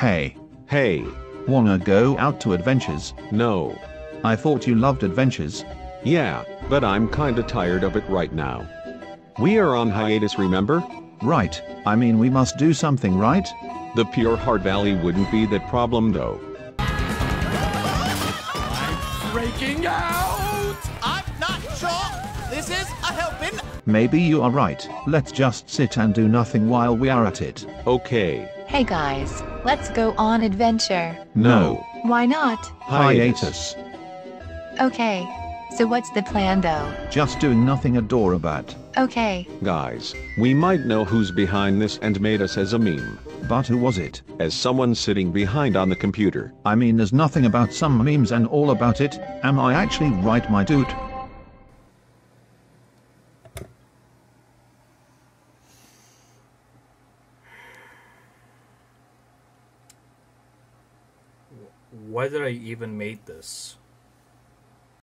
Hey, Hey, wanna go out to adventures? no. I thought you loved adventures. Yeah, but I'm kinda tired of it right now. We are on hiatus, remember? Right, I mean we must do something, right? The pure Heart Valley wouldn't be that problem though. I'm breaking out! I'm not sure this is a helping. Maybe you are right. Let's just sit and do nothing while we are at it. Okay. Hey guys, let's go on adventure. No. Why not? Hiatus. Okay. So what's the plan though? Just doing nothing adorabat. Okay. Guys, we might know who's behind this and made us as a meme. But who was it? As someone sitting behind on the computer. I mean there's nothing about some memes and all about it. Am I actually right my dude? Did I even make this?